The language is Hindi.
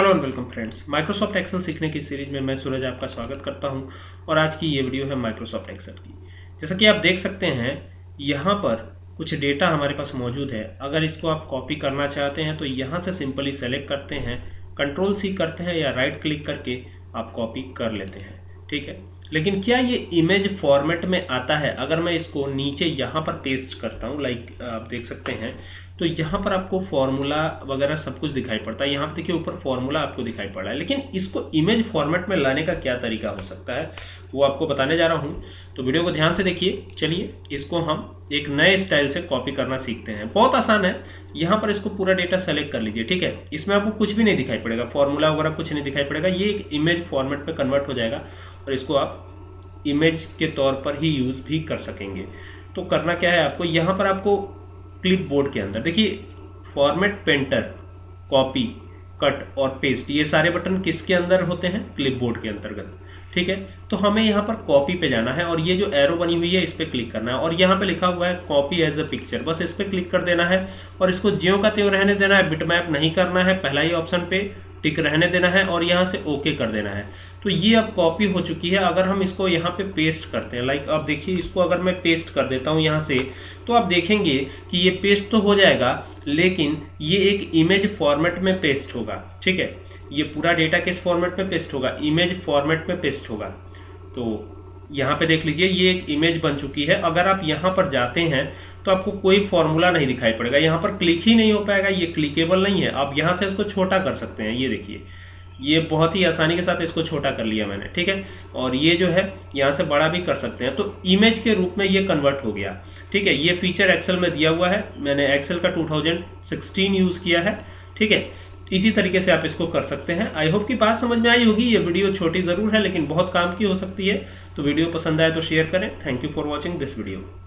Hello and welcome friends Microsoft Excel सीखने की सीरीज़ में मैं सूरज आपका स्वागत करता हूँ और आज की ये वीडियो है माइक्रोसॉफ्ट एक्सेल की। जैसा कि आप देख सकते हैं, यहाँ पर कुछ डेटा हमारे पास मौजूद है। अगर इसको आप कॉपी करना चाहते हैं तो यहाँ से सिंपली सेलेक्ट करते हैं कंट्रोल सी करते हैं या राइट क्लिक करके आप कॉपी कर लेते हैं। ठीक है? लेकिन क्या ये इमेज फॉर्मेट में आता है? अगर मैं इसको नीचे यहाँ पर पेस्ट करता हूँ लाइक आप देख सकते हैं तो यहाँ पर आपको फॉर्मूला वगैरह सब कुछ दिखाई पड़ता है। यहाँ पर देखिए ऊपर फॉर्मूला आपको दिखाई पड़ रहा है, लेकिन इसको इमेज फॉर्मेट में लाने का क्या तरीका हो सकता है, वो आपको बताने जा रहा हूँ। तो वीडियो को ध्यान से देखिए। चलिए, इसको हम एक नए स्टाइल से कॉपी करना सीखते हैं। बहुत आसान है। यहाँ पर इसको पूरा डेटा सेलेक्ट कर लीजिए, ठीक है? इसमें आपको कुछ भी नहीं दिखाई पड़ेगा। फॉर्मूला वगैरह कुछ नहीं दिखाई पड़ेगा। ये एक इमेज फॉर्मेट में कन्वर्ट हो जाएगा और इसको आप इमेज के तौर पर ही यूज़ भी कर सकेंगे। तो करना क्या है आपको? यहाँ पर आपको क्लिप बोर्ड के अंदर, देखिए फॉर्मेट पेंटर कॉपी कट और पेस्ट ये सारे बटन किसके अंदर होते हैं? क्लिप बोर्ड के अंतर्गत। ठीक है? तो हमें यहाँ पर कॉपी पे जाना है और ये जो एरो बनी हुई है, इस पर क्लिक करना है। और यहाँ पे लिखा हुआ है कॉपी एज अ पिक्चर बस इस पर क्लिक कर देना है और इसको ज्यो का त्यों रहने देना है बिटमैप नहीं करना है, पहला ही ऑप्शन पे। टिक रहने देना है और यहाँ से ओके कर देना है। तो ये अब कॉपी हो चुकी है। अगर हम इसको यहाँ पे पेस्ट करते हैं लाइक अब देखिए, इसको अगर मैं पेस्ट कर देता हूँ यहाँ से तो आप देखेंगे कि ये पेस्ट तो हो जाएगा, लेकिन ये एक इमेज फॉर्मेट में पेस्ट होगा। ठीक है? ये पूरा डेटा किस फॉर्मेट में पेस्ट होगा? इमेज फॉर्मेट में पेस्ट होगा। तो यहाँ पे देख लीजिए, ये एक इमेज बन चुकी है। अगर आप यहाँ पर जाते हैं तो आपको कोई फॉर्मूला नहीं दिखाई पड़ेगा। यहाँ पर क्लिक ही नहीं हो पाएगा, ये क्लिकेबल नहीं है। आप यहाँ से इसको छोटा कर सकते हैं, ये देखिए। ये बहुत ही आसानी के साथ इसको छोटा कर लिया मैंने, ठीक है? और ये जो है, यहाँ से बड़ा भी कर सकते हैं। तो इमेज के रूप में ये कन्वर्ट हो गया, ठीक है? ये फीचर एक्सेल में दिया हुआ है। मैंने एक्सेल का 2016 यूज़ किया है, ठीक है? इसी तरीके से आप इसको कर सकते हैं। आई होप की बात समझ में आई होगी। ये वीडियो छोटी ज़रूर है, लेकिन बहुत काम की हो सकती है। तो वीडियो पसंद आए तो शेयर करें। Thank you for watching this video